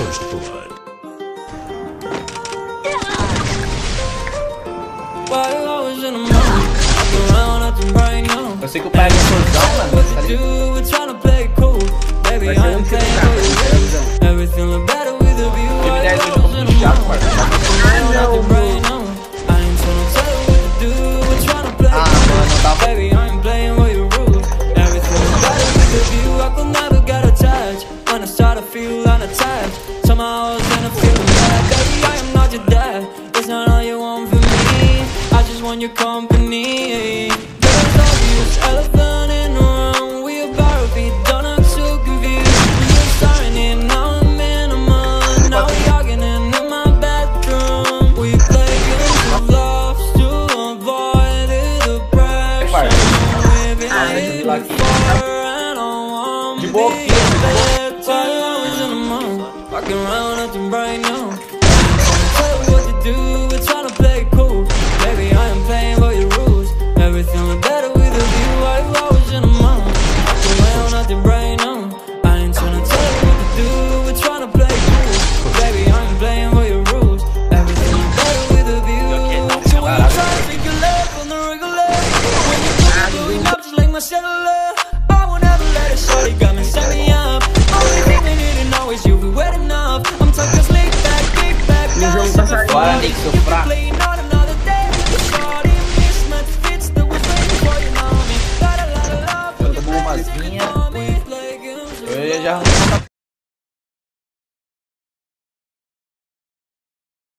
First blood. While I was in the mood, walking feel unattached. Somehow I was in a feeling bad. Baby, I am not your dad. It's not all you want from me. I just want your company. There's obvious elephant in the room. We about to be done, I'm so confused. We were starting it, now I'm in a minimal. Now we're arguing in my bedroom. We play games of love to avoid the depression. We've been Ah, deixa eu vir lá aqui. before and I won't be filho, Walking around acting right now. Tell what to do, we're trying to play cool. Baby, I am playing by your rules. Everything look better with a view. I was in the mood. Walking around acting right now. I ain't trying to tell you what to do, we're trying to play cool. Baby, I am playing by your rules. Everything look better with a view. So when you try to pick your love on the regular, when you put it doing up just like my cellular, I will never let it. You got me set me up. Only thing we need to know is you be wet Bora, Nick, seu fraco. Eu tomo umas vinhas. Eu já arranquei